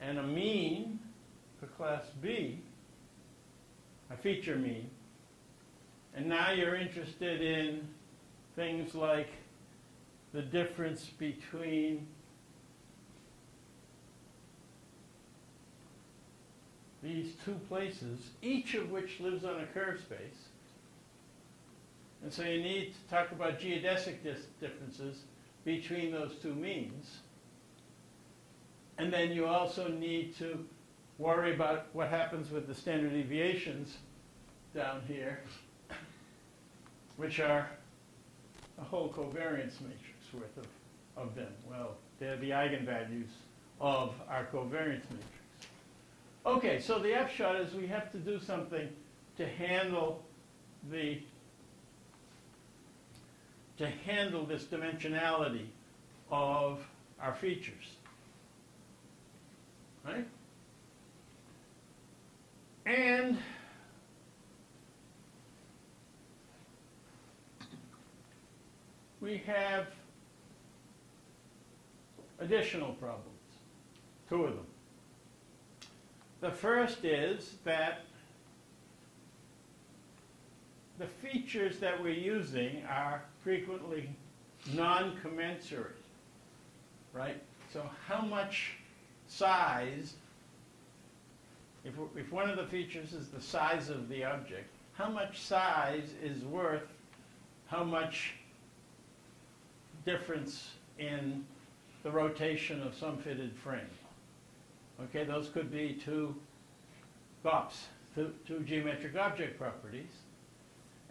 and a mean for class B, a feature mean. And now you're interested in things like the difference between these two places, each of which lives on a curve space. And so you need to talk about geodesic differences between those two means. And then you also need to worry about what happens with the standard deviations down here, which are a whole covariance matrix worth of, of them. Well, they're the eigenvalues of our covariance matrix. Okay, so the upshot is we have to do something to handle the to handle this dimensionality of our features. Right? And we have additional problems, two of them. The first is that the features that we're using are frequently non-commensurate, right? So how much size, if, if one of the features is the size of the object, how much size is worth how much difference in the rotation of some fitted frame? Okay, those could be two GOPs, two, two geometric object properties.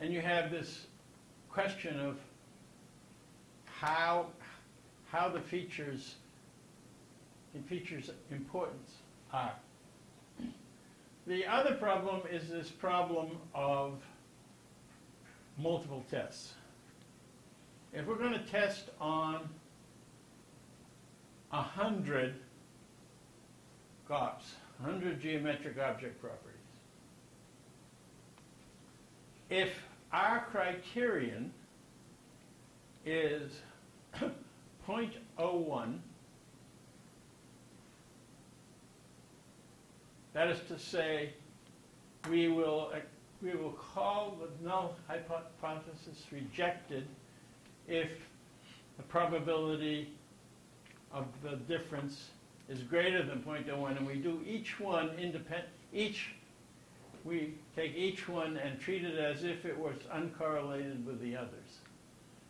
And you have this question of how, how the features, in features importance are. The other problem is this problem of multiple tests. If we're going to test on a hundred GOPS, hundred geometric object properties, if our criterion is 0.01, that is to say, we will, uh, we will call the null hypothesis rejected if the probability of the difference is greater than 0.01, and we do each one independent, each, we take each one and treat it as if it was uncorrelated with the others.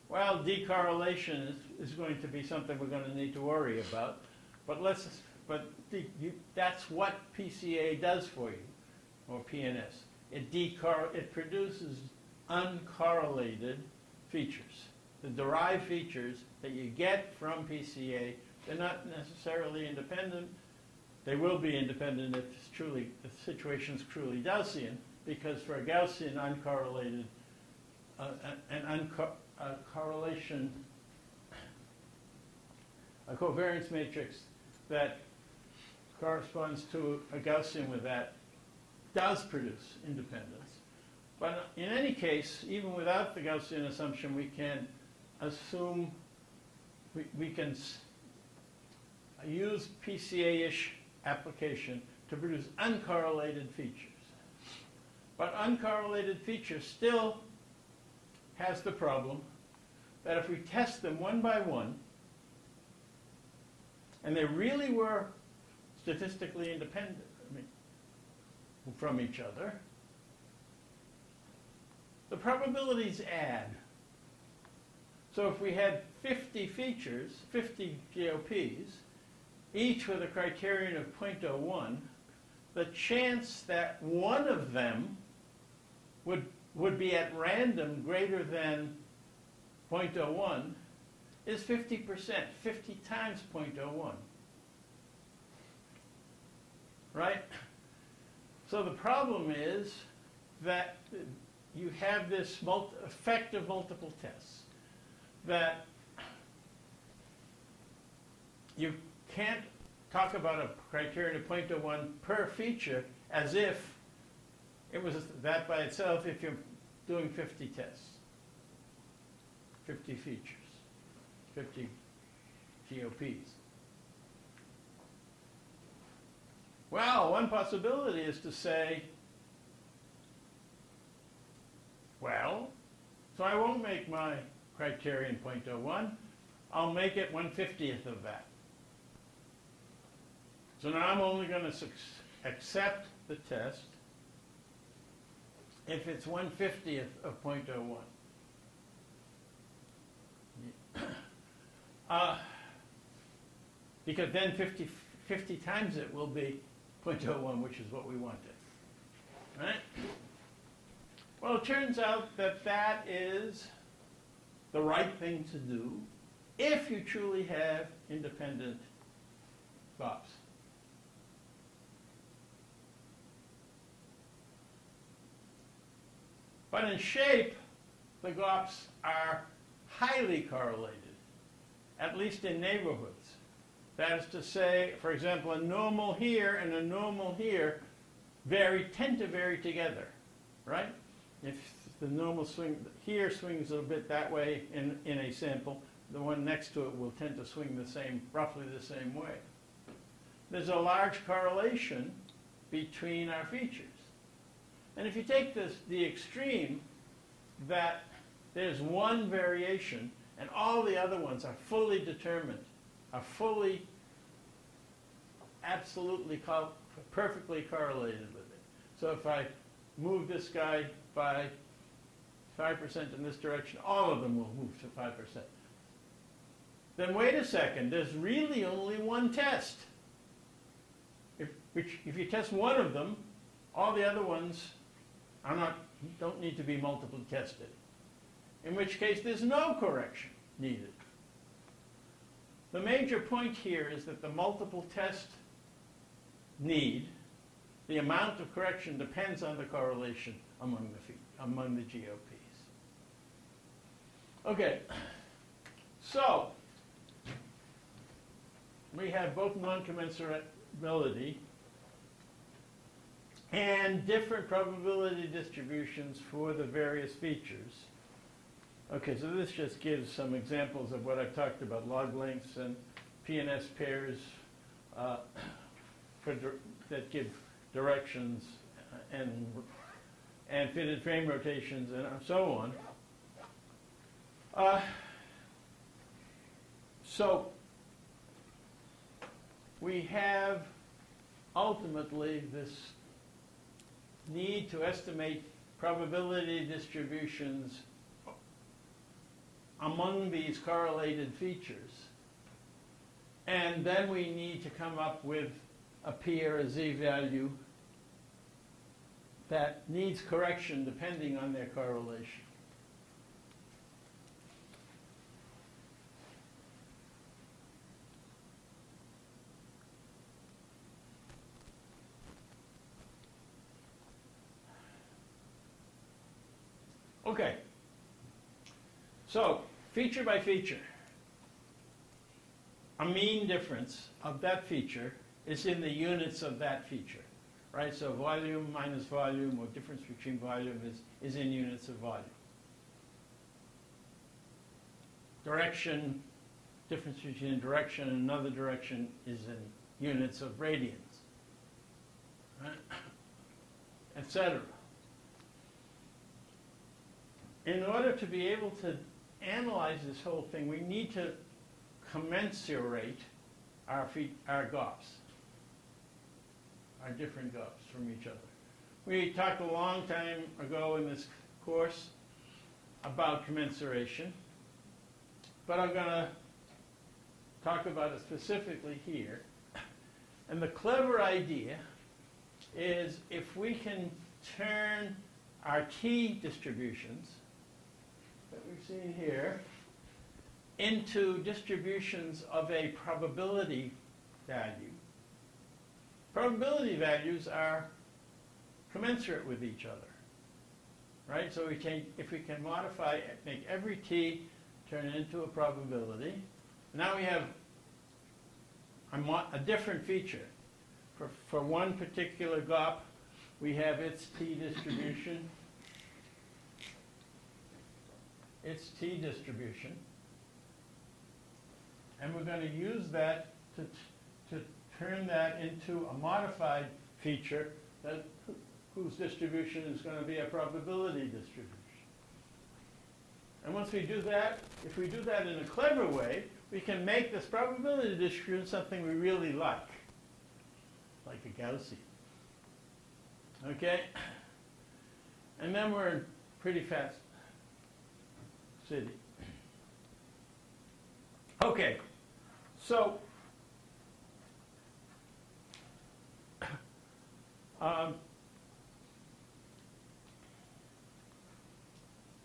Well, decorrelation is, is going to be something we're going to need to worry about, but let's, but you, that's what PCA does for you, or PNS. It decor, it produces uncorrelated features. The derived features that you get from PCA, they're not necessarily independent. They will be independent if it's truly, the situation's truly Gaussian, because for a Gaussian uncorrelated, uh, an unco a a covariance matrix that corresponds to a Gaussian with that does produce independence. But in any case, even without the Gaussian assumption, we can assume, we, we can use PCA-ish application to produce uncorrelated features. But uncorrelated features still has the problem that if we test them one by one, and they really were statistically independent I mean, from each other, the probabilities add. So if we had 50 features, 50 GOPs, each with a criterion of 0.01, the chance that one of them would would be at random greater than 0.01 is 50%, 50 times 0.01. Right? So the problem is that you have this effect of multiple tests that you can't talk about a criterion of 0.01 per feature as if it was that by itself if you're doing 50 tests, 50 features, 50 GOPs. Well, one possibility is to say, well, so I won't make my criterion 0.01, I'll make it 150th of that. So now I'm only going to accept the test if it's 150th of 0.01. Uh, because then 50, 50 times it will be 0.01, which is what we wanted. Right? Well, it turns out that that is the right thing to do if you truly have independent GOPs. But in shape, the GOPs are highly correlated, at least in neighborhoods. That is to say, for example, a normal here and a normal here vary, tend to vary together, right? If the normal swing here swings a bit that way in, in a sample, the one next to it will tend to swing the same, roughly the same way. There's a large correlation between our features. And if you take this, the extreme, that there's one variation and all the other ones are fully determined, are fully, absolutely, co perfectly correlated with it. So if I move this guy by 5% in this direction, all of them will move to 5%. Then wait a second, there's really only one test. If, which, if you test one of them, all the other ones are not, don't need to be multiple tested. In which case there's no correction needed. The major point here is that the multiple test need the amount of correction depends on the correlation among the, among the GOPs. Okay, so we have both non-commensurability and different probability distributions for the various features. Okay, so this just gives some examples of what I've talked about, log lengths and PNS pairs uh, that give directions and, and fitted frame rotations and so on. Uh, so we have ultimately this need to estimate probability distributions among these correlated features. And then we need to come up with a p or a z value that needs correction depending on their correlation. Okay. So, feature by feature, a mean difference of that feature is in the units of that feature, right? So volume minus volume, or difference between volume is, is in units of volume. Direction, difference between direction and another direction is in units of radians, right? Etc. In order to be able to analyze this whole thing, we need to commensurate our, our GOPs, our different GOPs from each other. We talked a long time ago in this course about commensuration, but I'm going to talk about it specifically here. And the clever idea is if we can turn our t distributions that we've seen here into distributions of a probability value. Probability values are commensurate with each other, right? So we can, if we can modify, make every t turn into a probability, now we have a, a different feature. For, for one particular GOP, we have its t distribution, its t distribution. And we're going to use that to, to turn that into a modified feature that, whose distribution is going to be a probability distribution. And once we do that, if we do that in a clever way, we can make this probability distribution something we really like, like a Gaussian. Okay? And then we're pretty fast city. Okay, so um,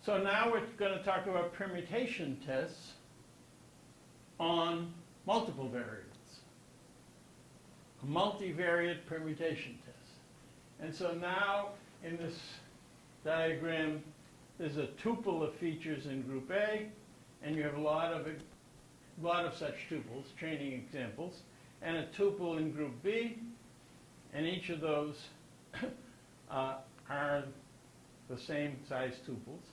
so now we're going to talk about permutation tests on multiple variables, a multivariate permutation test. And so now in this diagram, there's a tuple of features in group A, and you have a lot of a lot of such tuples, training examples, and a tuple in group B, and each of those uh, are the same size tuples.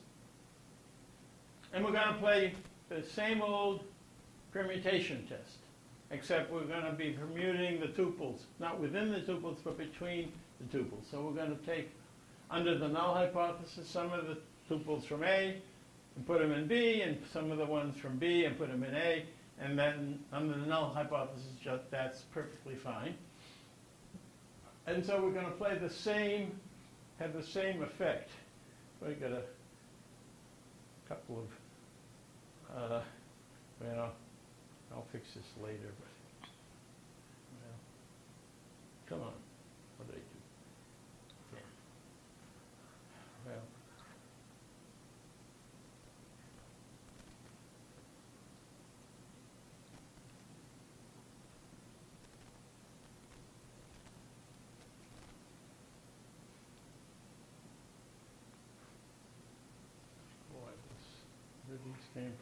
And we're going to play the same old permutation test, except we're going to be permuting the tuples, not within the tuples, but between the tuples. So we're going to take, under the null hypothesis, some of the tuples from A and put them in B, and some of the ones from B and put them in A, and then under the null hypothesis, just that's perfectly fine. And so we're going to play the same, have the same effect. We've got a couple of, uh, well, I'll fix this later, but, well, come on, what did I do? Yeah. Well,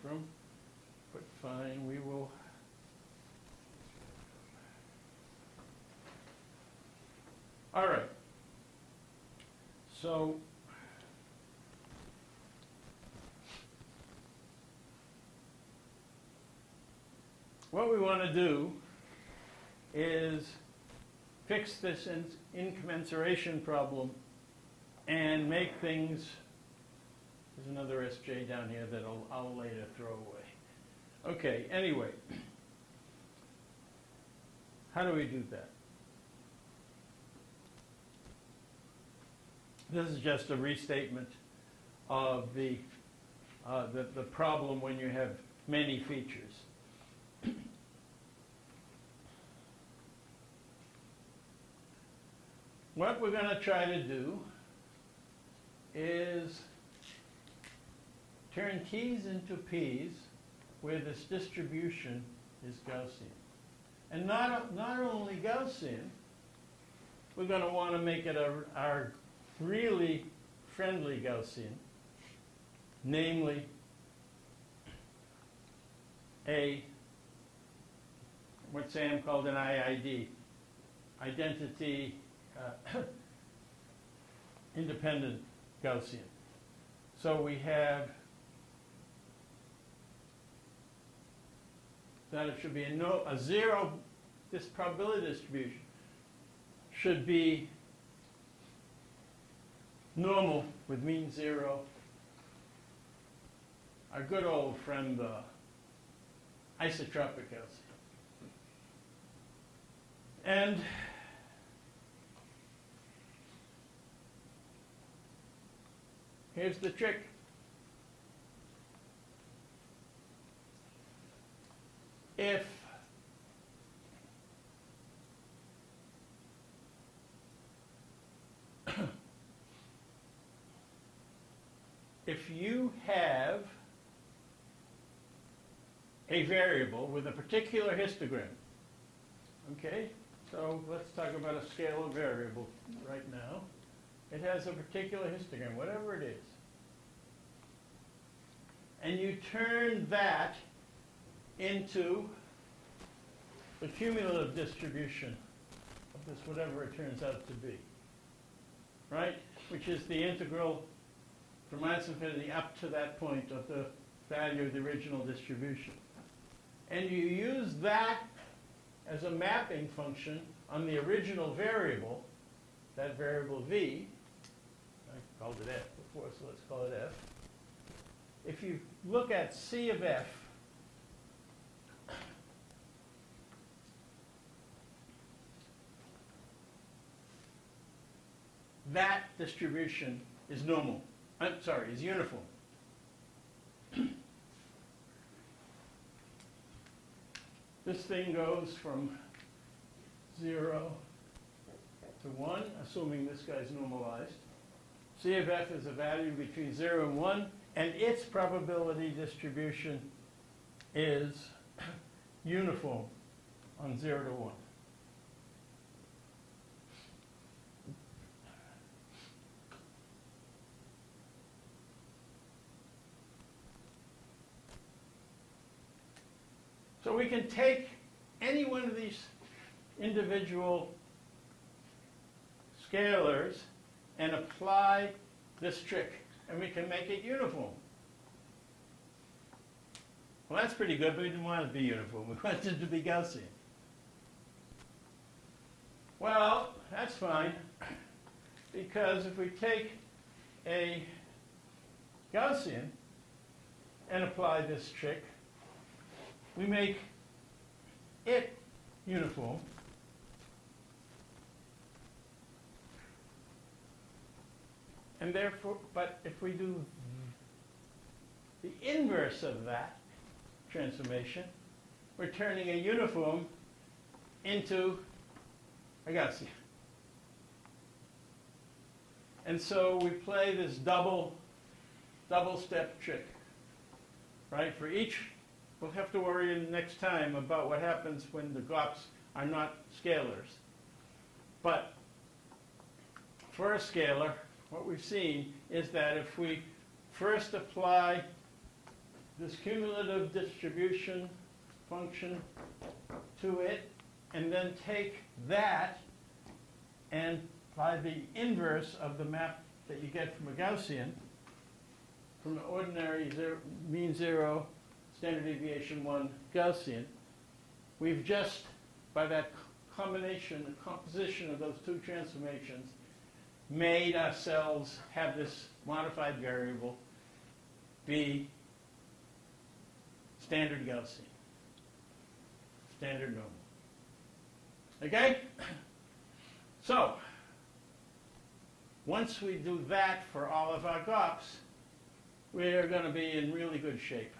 from, but fine, we will. All right. So. What we want to do is fix this in- incommensuration problem and make things, there's another SJ down here that I'll, I'll later throw away. Okay, anyway. How do we do that? This is just a restatement of the, uh, the, the problem when you have many features. What we're going to try to do is turn t's into p's where this distribution is Gaussian. And not, not only Gaussian, we're going to want to make it a, our really friendly Gaussian, namely a what Sam called an IID, identity uh, independent Gaussian. So we have that it should be a, no, a zero, this probability distribution should be normal with mean zero. Our good old friend, uh, the isotropic Gaussian. And here's the trick. If if you have a variable with a particular histogram, okay? So let's talk about a scalar variable right now. It has a particular histogram, whatever it is. And you turn that into the cumulative distribution of this whatever it turns out to be. Right? Which is the integral from minus infinity up to that point of the value of the original distribution. And you use that as a mapping function on the original variable, that variable v, I called it f before, so let's call it f. If you look at c of f, that distribution is normal. I'm sorry, is uniform. this thing goes from 0 to 1, assuming this guy's normalized. C of f is a value between 0 and 1, and its probability distribution is uniform on 0 to 1. So we can take any one of these individual scalars and apply this trick, and we can make it uniform. Well, that's pretty good, but we didn't want it to be uniform. We wanted it to be Gaussian. Well, that's fine, because if we take a Gaussian and apply this trick, we make it uniform. And therefore, but if we do the inverse of that transformation, we're turning a uniform into a Gaussian. And so we play this double, double step trick, right? For each We'll have to worry next time about what happens when the GOPs are not scalars. But for a scalar, what we've seen is that if we first apply this cumulative distribution function to it, and then take that and by the inverse of the map that you get from a Gaussian, from an ordinary zero, mean zero, standard deviation one Gaussian, we've just, by that combination, the composition of those two transformations, made ourselves have this modified variable be standard Gaussian, standard normal. Okay? So, once we do that for all of our GOPs, we are going to be in really good shape.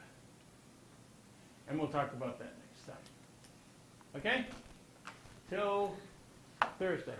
And we'll talk about that next time. Okay? Till Thursday.